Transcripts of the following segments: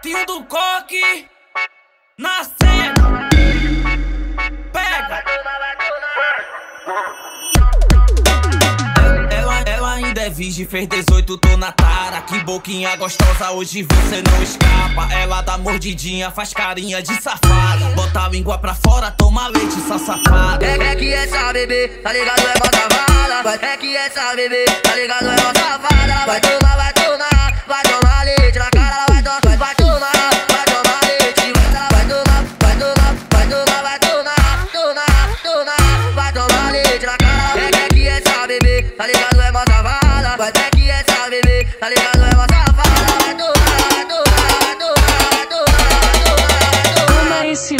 Tio do coque na cena. Pega. Ela, ela ainda é virgem, fez 18, tô na tara. Que boquinha gostosa, hoje você não escapa. Ela dá mordidinha, faz carinha de safada. Bota a língua pra fora, toma leite, só safada. É, é que essa bebê, tá ligado? É mó safada. É que essa bebê, tá ligado? É mó safada. Vai tomar, vai tomar, vai tomar leite na cara,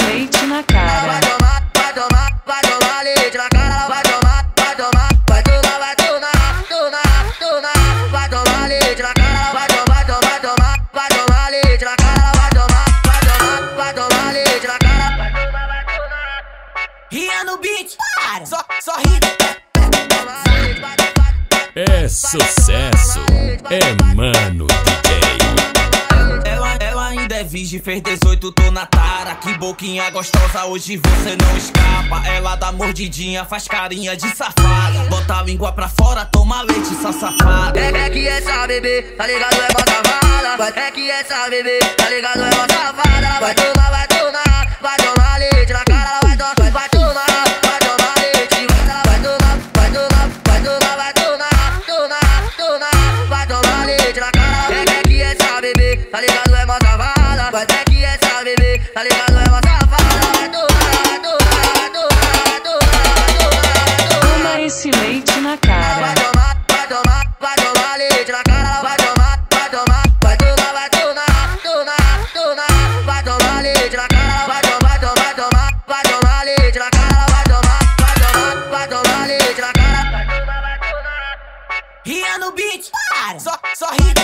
leite na cara. vai tomar, vai tomar, vai tomar leite na cara. Vai tomar, vai tomar, vai tomar, vai tomar, tomar, tomar, vai tomar leite na cara. Vai tomar, tomar, tomar, vai tomar leite na cara. Vai tomar, vai tomar, vai tomar leite na cara. Ria no beat, para. Só, só ri. É sucesso, é mano DJ. É virgem, fez 18, tô na tara. Que boquinha gostosa, hoje você não escapa. Ela dá mordidinha, faz carinha de safada. Bota a língua pra fora, toma leite, só safada. É, é que essa bebê, tá ligado? É safada. Vai, é que essa bebê, tá ligado? É safada. Ela vai tomar, vai tomar, vai tomar leite na no beat, para. Só, só ri.